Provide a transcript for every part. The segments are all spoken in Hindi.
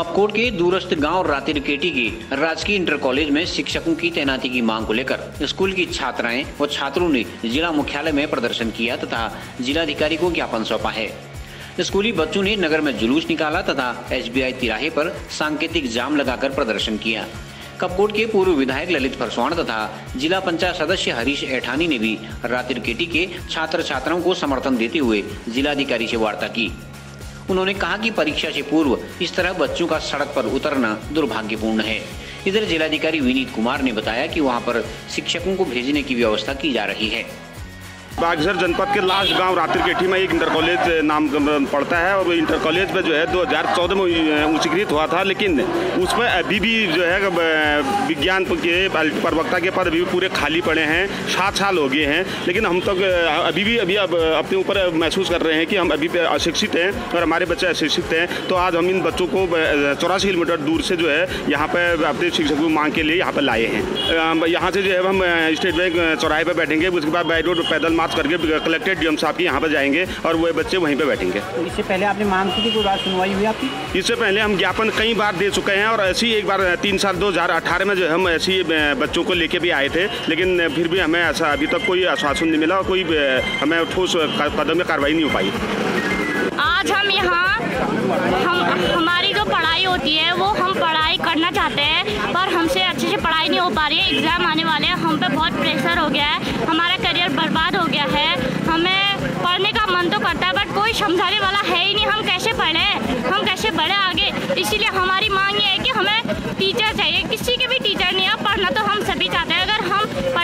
कपकोट के दूरस्थ गाँव रातिरकेटी के राजकीय इंटर कॉलेज में शिक्षकों की तैनाती की मांग को लेकर स्कूल की छात्राएँ व छात्रों ने जिला मुख्यालय में प्रदर्शन किया तथा जिलाधिकारी को ज्ञापन सौंपा है। स्कूली बच्चों ने नगर में जुलूस निकाला तथा एसबीआई तिराहे पर सांकेतिक जाम लगाकर प्रदर्शन किया। कपकोट के पूर्व विधायक ललित फरसवाण तथा जिला पंचायत सदस्य हरीश ऐठानी ने भी रातिरकेटी के छात्र छात्राओं को समर्थन देते हुए जिलाधिकारी से वार्ता की। उन्होंने कहा कि परीक्षा से पूर्व इस तरह बच्चों का सड़क पर उतरना दुर्भाग्यपूर्ण है। इधर जिलाधिकारी विनीत कुमार ने बताया कि वहाँ पर शिक्षकों को भेजने की व्यवस्था की जा रही है। बागसर जनपद के लास्ट गाँव रात्रिकेठी में एक इंटर कॉलेज नाम पड़ता है और इंटर कॉलेज में जो है 2014 में उच्चीकृत हुआ था, लेकिन उसमें अभी भी जो है विज्ञान के प्रवक्ता के पद अभी भी पूरे खाली पड़े हैं, सात साल हो गए हैं, लेकिन हम तो अभी भी, अभी अब अपने ऊपर महसूस कर रहे हैं कि हम अभी अशिक्षित हैं और हमारे बच्चे अशिक्षित हैं तो आज हम इन बच्चों को चौरासी किलोमीटर दूर से जो है, यहाँ पर अपने शिक्षकों मांग के लिए यहाँ पर लाए हैं। यहाँ से जो है, हम स्टेट बैंक चौराहे पर बैठेंगे, उसके बाद बाई रोड, पैदल मार्च करके कलेक्टेड डी साहब के यहाँ पर जाएँगे और वो बच्चे वहीं पर बैठेंगे। तो इससे पहले आपने मांग की थी कोई बात सुनवाई हुई आपकी? इससे पहले हम ज्ञापन कई बार दे चुके हैं और ऐसी एक बार तीन साल दो हज़ार अठारह में जो हम ऐसी बच्चों को लेके भी आए थे लेकिन फिर भी हमें ऐसा अभी तक कोई आश्वासन नहीं मिला और कोई हमें ठोस कदम में कार्रवाई नहीं हो पाई। आज हम यहाँ हम हमारी पढ़ाई होती है, वो हम पढ़ाई करना चाहते हैं, पर हमसे अच्छे से पढ़ाई नहीं हो पा रही है। एग्ज़ाम आने वाले हैं, हम पे बहुत प्रेशर हो गया है, हमारा करियर बर्बाद हो गया है। हमें पढ़ने का मन तो करता है बट कोई समझाने वाला है ही नहीं, हम कैसे पढ़ें? हम कैसे बढ़े आगे? इसीलिए हमारी मांग ये है कि हमें टीचर चाहिए, किसी के भी टीचर नहीं है, पढ़ना तो हम सभी चाहते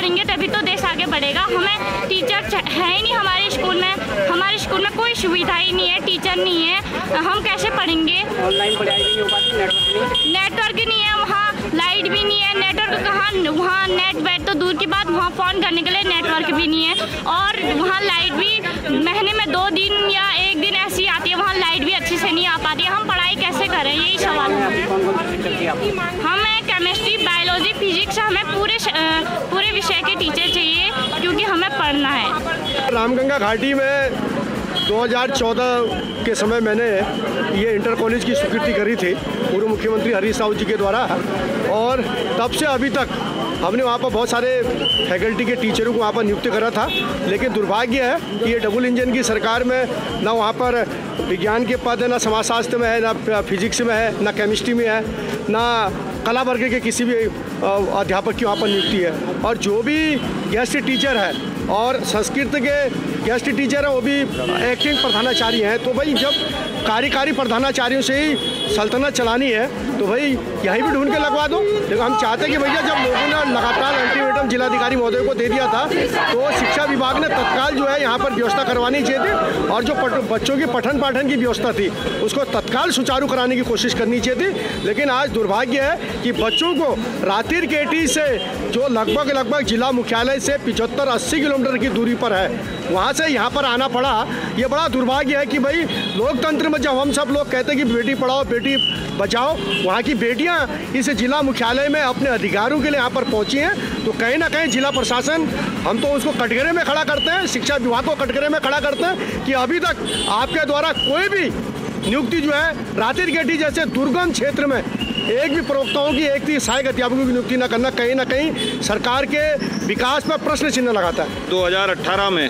हैं पढ़ेंगे तभी तो देश आगे बढ़ेगा। हमें टीचर है ही नहीं हमारे स्कूल में। हमारे स्कूल में कोई सुविधा ही नहीं है टीचर नहीं है। हम कैसे पढ़ेंगे? ऑनलाइन पढ़ाई भी नहीं हो पाती नेटवर्क नेटवर्क नहीं। है वहाँ लाइट भी नहीं है। नेटवर्क कहाँ वहाँ नेट बैठ तो दूर की बात वहाँ फ़ोन करने के लिए नेटवर्क भी नहीं है। और वहाँ लाइट भी महीने में दो दिन या एक दिन ऐसी आती है वहाँ लाइट भी अच्छे से नहीं आ पाती है। हम पढ़ाई कैसे करें? यही सवाल है। हमें केमिस्ट्री बायोलॉजी फिजिक्स हमें पूरे पूरे विषय के टीचर चाहिए, क्योंकि हमें पढ़ना है। रामगंगा घाटी में 2014 के समय मैंने ये इंटर कॉलेज की स्वीकृति करी थी, पूर्व मुख्यमंत्री हरीश राव जी के द्वारा। और तब से अभी तक हमने वहाँ पर बहुत सारे फैकल्टी के टीचरों को वहाँ पर नियुक्त करा था। लेकिन दुर्भाग्य है कि ये डबल इंजन की सरकार में ना वहाँ पर विज्ञान के पद ना समाजशास्त्र में है, ना फिजिक्स में है, ना केमिस्ट्री में है, ना कला वर्ग के किसी भी अध्यापक की वहाँ पर नियुक्ति है। और जो भी गेस्ट टीचर है, और संस्कृत के गेस्ट टीचर हैं, वो भी एक्टिंग प्रधानाचार्य हैं तो भाई जब कार्यकारी प्रधानाचार्यों से ही सल्तनत चलानी है। तो भाई, यहीं भी ढूंढ के लगवा दो। लेकिन हम चाहते हैं कि भैया, जब लोगों ने लगातार अल्टीमेटम जिलाधिकारी महोदय को दे दिया था तो शिक्षा विभाग ने तत्काल जो है यहाँ पर व्यवस्था करवानी चाहिए थी और जो बच्चों की पठन पाठन की व्यवस्था थी, उसको तत्काल सुचारू कराने की कोशिश करनी चाहिए थी। लेकिन आज दुर्भाग्य है कि बच्चों को रातिर केटी से, जो लगभग लगभग जिला मुख्यालय से पिछहत्तर अस्सी किलोमीटर की दूरी पर है, वहाँ से यहाँ पर आना पड़ा। ये बड़ा दुर्भाग्य है कि भाई, लोकतंत्र में जब हम सब लोग कहते हैं कि बेटी पढ़ाओ, बेटी बचाओ, वहाँ की बेटियाँ इस जिला मुख्यालय में अपने अधिकारों के लिए यहाँ पर पहुँची हैं तो कहीं ना कहीं जिला प्रशासन हम तो उसको कटघरे में खड़ा करते हैं, शिक्षा विभाग को कटघरे में खड़ा करते हैं कि अभी तक आपके द्वारा कोई भी नियुक्ति जो है, रातिर गेटी जैसे दुर्गम क्षेत्र में एक भी प्रवक्ताओं की, एक भी सहायक अध्यापकों की नियुक्ति न करना कहीं ना कहीं सरकार के विकास पर प्रश्न चिन्ह लगाता है। 2018 में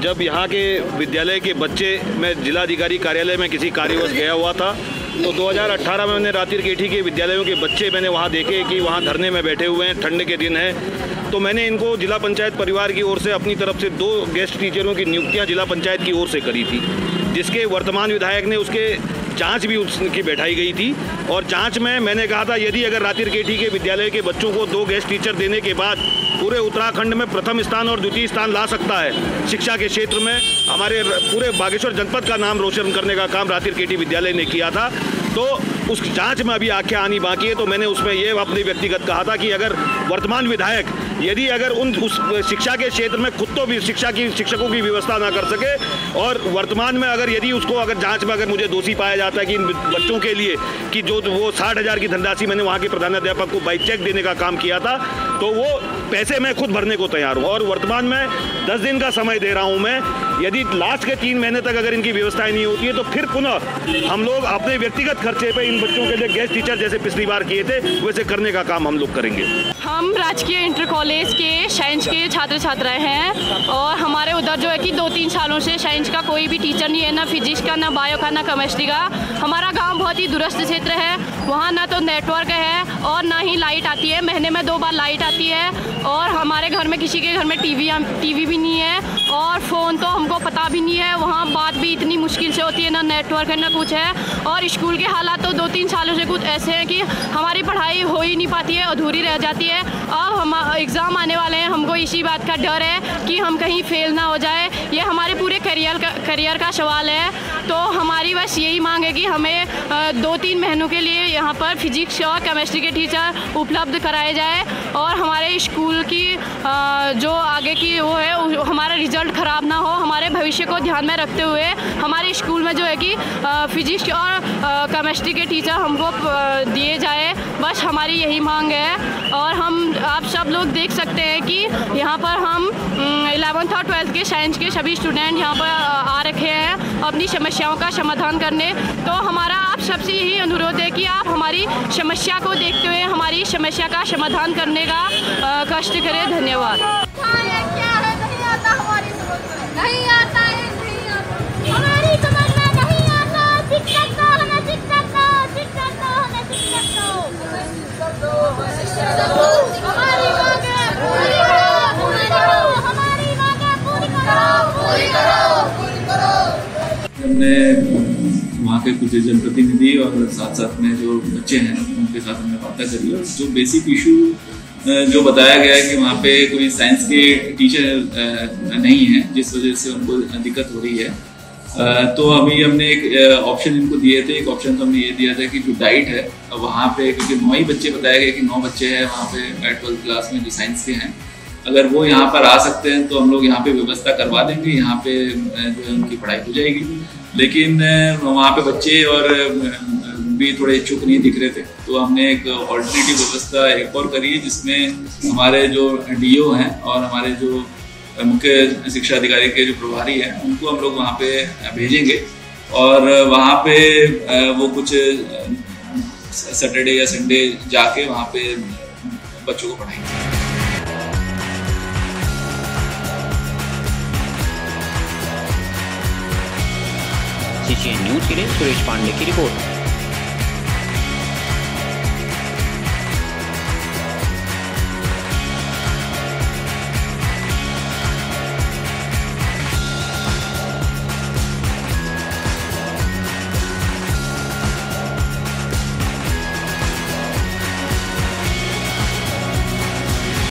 जब यहाँ के विद्यालय के बच्चे, मैं जिलाधिकारी कार्यालय में किसी कार्यवश गया हुआ था तो 2018 में मैंने रातिर केठी के विद्यालयों के बच्चे मैंने वहाँ देखे कि वहाँ धरने में बैठे हुए हैं, ठंड के दिन है। तो मैंने इनको जिला पंचायत परिवार की ओर से अपनी तरफ़ से दो गेस्ट टीचरों की नियुक्तियाँ जिला पंचायत की ओर से करी थी, जिसके वर्तमान विधायक ने उसके जाँच भी उसकी बैठाई गई थी। और जाँच में मैंने कहा था, यदि अगर रातिर केठी के विद्यालय के बच्चों को दो गेस्ट टीचर देने के बाद पूरे उत्तराखंड में प्रथम स्थान और द्वितीय स्थान ला सकता है, शिक्षा के क्षेत्र में हमारे पूरे बागेश्वर जनपद का नाम रोशन करने का काम रातिर केटी विद्यालय ने किया था। तो उस जाँच में अभी आख्या आनी बाकी है तो मैंने उसमें ये अपनी व्यक्तिगत कहा था कि अगर वर्तमान विधायक यदि अगर उन उस शिक्षा के क्षेत्र में खुद तो भी शिक्षा की, शिक्षकों की व्यवस्था ना कर सके और वर्तमान में अगर यदि उसको अगर जाँच में अगर मुझे दोषी पाया जाता है कि इन बच्चों के लिए कि जो वो साठ हज़ार की धनराशि मैंने वहाँ के प्रधानाध्यापक को बाइक चेक देने का काम किया था तो वो पैसे मैं खुद भरने को तैयार हूँ। और वर्तमान में दस दिन का समय दे रहा हूँ मैं। यदि लास्ट के तीन महीने तक अगर इनकी व्यवस्थाएँ नहीं होती है तो फिर पुनः हम लोग अपने व्यक्तिगत खर्चे पे इन बच्चों के लिए गेस्ट टीचर जैसे पिछली बार किए थे, वैसे करने का काम हम लोग करेंगे। हम राजकीय इंटर कॉलेज के साइंस के छात्र छात्राएँ हैं और हमारे उधर जो है कि दो तीन सालों से साइंस का कोई भी टीचर नहीं है, ना फिजिक्स का, ना बायो का, ना केमिस्ट्री का। हमारा गाँव बहुत ही दूरस्थ क्षेत्र है, वहाँ ना तो नेटवर्क है और ना ही लाइट आती है। महीने में दो बार लाइट आती है और हमारे घर में किसी के घर में टीवी टीवी भी नहीं है और फ़ोन तो हमको पता भी नहीं है। वहाँ बात भी इतनी मुश्किल से होती है, ना नेटवर्क है, ना कुछ है और स्कूल के हालात तो दो तीन सालों से कुछ ऐसे हैं कि हमारी पढ़ाई हो ही नहीं पाती है, अधूरी रह जाती है। अब हम एग्ज़ाम आने वाले हैं। हमको इसी बात का डर है कि हम कहीं फेल ना हो जाए। ये हमारे पूरे करियर का करियर का सवाल है। तो हमारी बस यही मांग है कि हमें दो तीन महीनों के लिए यहाँ पर फिजिक्स और केमिस्ट्री के टीचर उपलब्ध कराए जाए और हमारे स्कूल की जो आगे की वो है हमारा रिज़ल्ट ख़राब ना हो, हमारे भविष्य को ध्यान में रखते हुए हमारे स्कूल में जो है कि फिजिक्स और केमिस्ट्री के टीचर हमको दिए जाए। बस हमारी यही मांग है और हम, आप सब लोग देख सकते हैं कि यहाँ पर हम इलेवंथ और ट्वेल्थ के साइंस के सभी स्टूडेंट यहाँ पर आ रखे हैं अपनी समस्याओं का समाधान करने। तो हमारा आप सबसे यही अनुरोध है कि आप हमारी समस्या को देखते हुए, हमारी समस्या का समाधान करने का कष्ट करें। धन्यवाद। नहीं के कुछ जनप्रतिनिधि और साथ साथ में जो बच्चे हैं, उनके साथ हमने वार्ता करी और जो बेसिक इशू जो बताया गया है कि वहाँ पे कोई साइंस के टीचर नहीं है, जिस वजह से उनको दिक्कत हो रही है तो अभी हमने एक ऑप्शन इनको दिए थे। एक ऑप्शन तो हमने ये दिया था कि जो डाइट है वहाँ पे क्योंकि नौ ही बच्चे बताए गए कि नौ बच्चे हैं वहाँ पे ट्वेल्थ क्लास में जो साइंस के हैं। अगर वो यहाँ पर आ सकते हैं तो हम लोग यहाँ पे व्यवस्था करवा देंगे। यहाँ पे जो है उनकी पढ़ाई हो जाएगी। लेकिन वहाँ पे बच्चे और भी थोड़े इच्छुक नहीं दिख रहे थे। तो हमने एक ऑल्टरनेटिव व्यवस्था एक और करी है, जिसमें हमारे जो डीओ हैं और हमारे जो मुख्य शिक्षा अधिकारी के जो प्रभारी हैं, उनको हम लोग वहाँ पे भेजेंगे। और वहाँ पे वो कुछ सैटरडे या संडे जाके वहाँ पे बच्चों को पढ़ाएँगे। न्यूज़ के लिए सुरेश पांडे की रिपोर्ट।